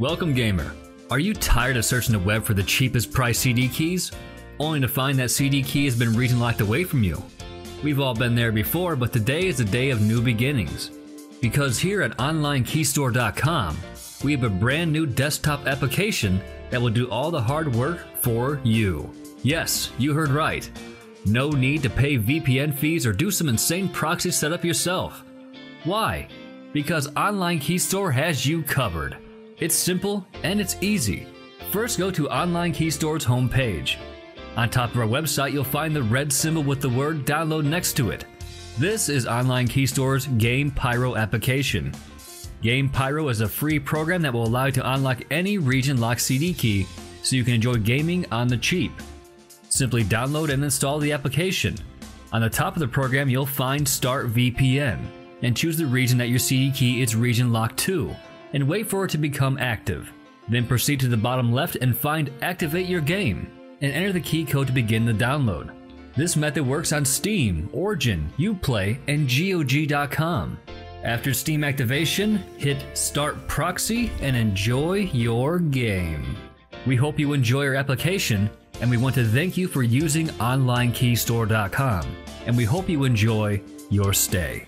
Welcome, gamer. Are you tired of searching the web for the cheapest price CD keys? Only to find that CD key has been region locked away from you. We've all been there before, but today is a day of new beginnings. Because here at OnlineKeystore.com, we have a brand new desktop application that will do all the hard work for you. Yes, you heard right. No need to pay VPN fees or do some insane proxy setup yourself. Why? Because Online Keystore has you covered. It's simple and it's easy. First, go to Online Key Store's homepage. On top of our website, you'll find the red symbol with the word download next to it. This is Online Keystore's Game Pyro application. Game Pyro is a free program that will allow you to unlock any region locked CD key so you can enjoy gaming on the cheap. Simply download and install the application. On the top of the program, you'll find Start VPN and choose the region that your CD key is region locked to and wait for it to become active. Then proceed to the bottom left and find Activate Your Game and enter the key code to begin the download. This method works on Steam, Origin, Uplay, and GOG.com. After Steam activation, hit Start Proxy and enjoy your game. We hope you enjoy our application, and we want to thank you for using OnlineKeystore.com, and we hope you enjoy your stay.